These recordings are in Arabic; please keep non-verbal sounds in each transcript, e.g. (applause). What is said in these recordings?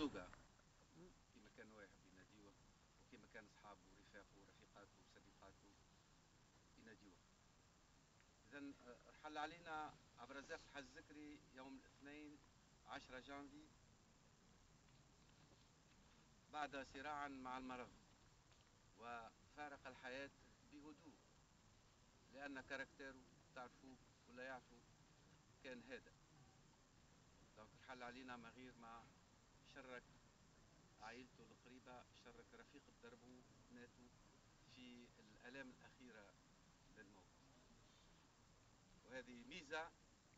أرزوقة كما كان واحد يناديوه وكما كان أصحابه ورفاقه ورفيقاته وصديقاته يناديوه إذا آه، رحل علينا عبد الرزاق الحاج الزكري يوم الاثنين 10 جانفي بعد صراع مع المرض وفارق الحياة بهدوء لأن كاركتيره تعرفوه ولا يعرفوا كان هذا. دونك علينا ما غير ما شرك عائلته القريبة شرك رفيق دربه بناته في الآلام الأخيرة للموت. وهذه ميزة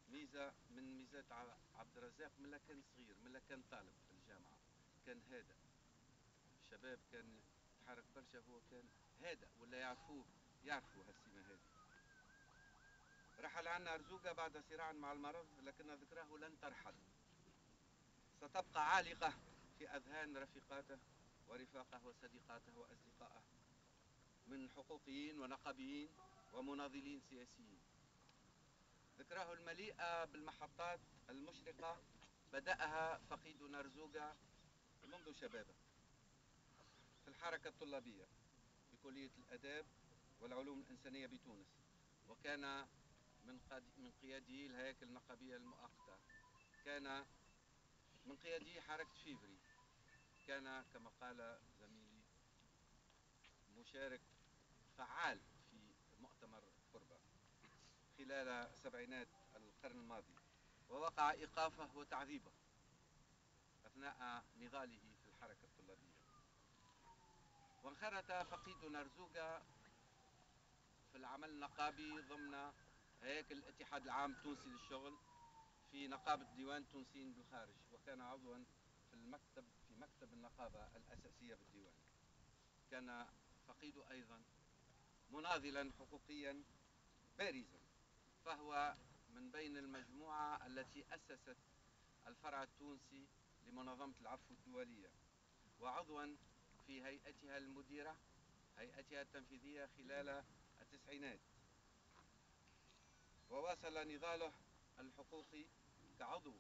ميزة من ميزات عبد الرزاق من كان صغير من كان طالب في الجامعة كان هذا الشباب كان يتحرك برشا هو كان هذا ولا يعرفوه يعرفوا هالسمة هذه. رحل عنا أرزوقة بعد صراع مع المرض لكن ذكراه لن ترحل. ستبقى عالقة في أذهان رفيقاته ورفاقه وصديقاته وأصدقائه من حقوقيين ونقابيين ومناضلين سياسيين. ذكراه المليئة بالمحطات المشرقة بدأها فقيد نرزوقة منذ شبابه في الحركة الطلابية في كلية الآداب والعلوم الإنسانية بتونس وكان من من الهياكل النقابية المؤقتة. كان من قيادي حركة فيفري. كان كما قال زميلي مشارك فعال في مؤتمر قربة خلال سبعينات القرن الماضي ووقع إيقافه وتعذيبه أثناء نضاله في الحركة الطلابية. وانخرط فقيد نرزوقة في العمل النقابي ضمن هيكل الاتحاد العام التونسي للشغل. في نقابة ديوان تونسيين بالخارج وكان عضوا في المكتب في مكتب النقابة الأساسية بالديوان. كان فقيد أيضا مناضلا حقوقيا بارزا فهو من بين المجموعة التي أسست الفرع التونسي لمنظمة العفو الدولية وعضوا في هيئتها المديرة هيئتها التنفيذية خلال التسعينات. وواصل نضاله الحقوقي كعضو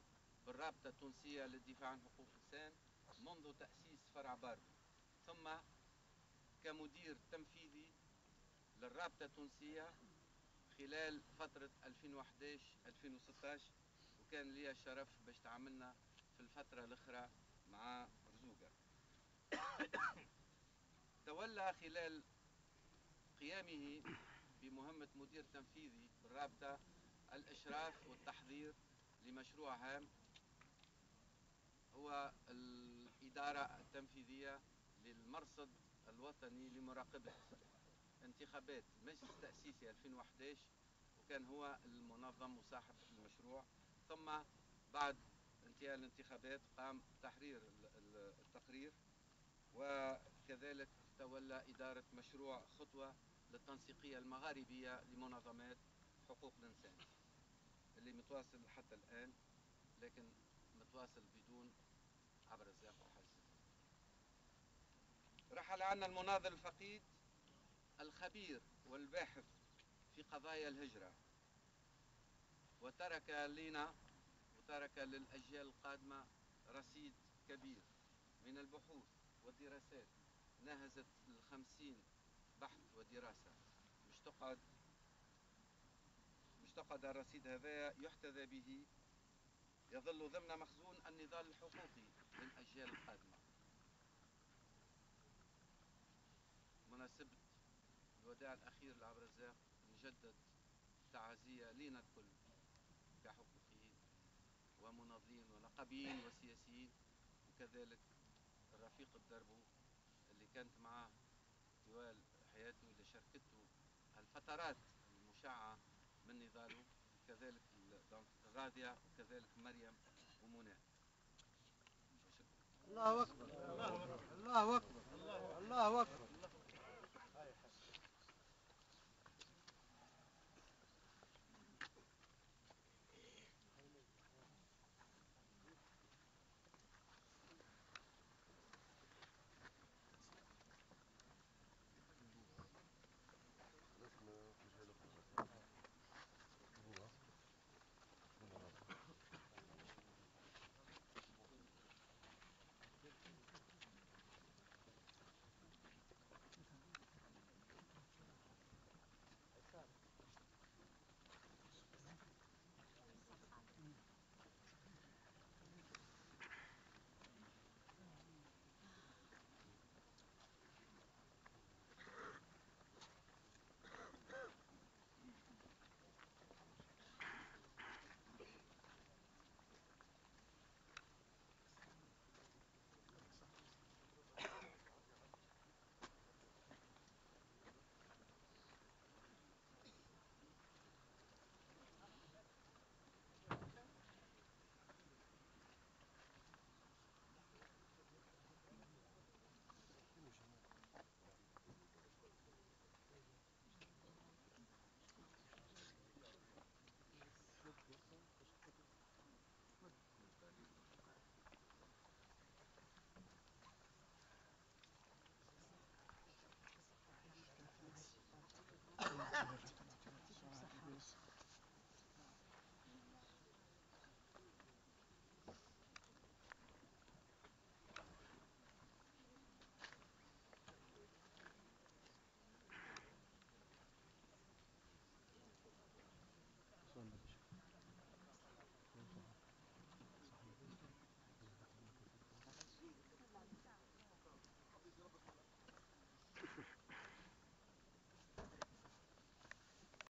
بالرابطة التونسية للدفاع عن حقوق الإنسان منذ تأسيس فرع باربي ثم كمدير تنفيذي للرابطة التونسية خلال فترة 2011-2016 وكان لي الشرف باش تعاملنا في الفترة الأخرى مع رزوقة (coughs) تولى خلال قيامه بمهمة مدير تنفيذي بالرابطة الإشراف والتحضير لمشروع هام هو الإدارة التنفيذية للمرصد الوطني لمراقبة انتخابات مجلس التأسيسي 2011 وكان هو المنظم وصاحب المشروع. ثم بعد انتهاء الانتخابات قام تحرير التقرير وكذلك تولى إدارة مشروع خطوة للتنسيقية المغاربية لمنظمات حقوق الإنسان. اللي متواصل حتى الآن لكن متواصل بدون عبر الزاق وحزة رحل عنا المناضل الفقيد الخبير والباحث في قضايا الهجرة وترك لنا وترك للأجيال القادمة رصيد كبير من البحوث والدراسات ناهزت الخمسين بحث ودراسة مش تقعد مش تقعد الرصيد هذا يحتذى به. يظل ضمن مخزون النضال الحقوقي للأجيال القادمة مناسبة الوداع الأخير لعبد الرزاق نجدد تعازية لنا الكل كحقوقيين ومناضلين ونقابيين وسياسيين. وكذلك الرفيق الدربو اللي كانت معاه طوال حياته اللي شاركته نضاله كذلك راضية وكذلك مريم ومنى. الله أكبر. الله أكبر. الله أكبر.